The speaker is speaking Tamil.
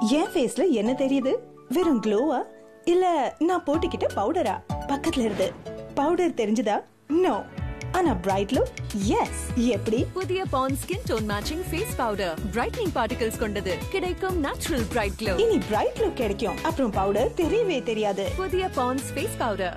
என் ஃபேஸ்ல என்ன தெரியுது? வெறும் க்ளோவா இல்ல நான் போட்டுக்கிட்ட பவுடரா பக்கத்துல இருந்து. பவுடர் தெரிஞ்சதா? நோ ஆனா பிரைட் லுக் எஸ் எப்படி? புதிய Pond's skin tone matching face powder brightening particles கொண்டது. கிடைக்கும் நேச்சுரல் பிரைட் க்ளோ இனி பிரைட் லுக் கிடைக்கும். அப்புறம் பவுடர் தெரியவே தெரியாது. புதிய பாண்ட்ஸ் ஃபேஸ் பவுடர்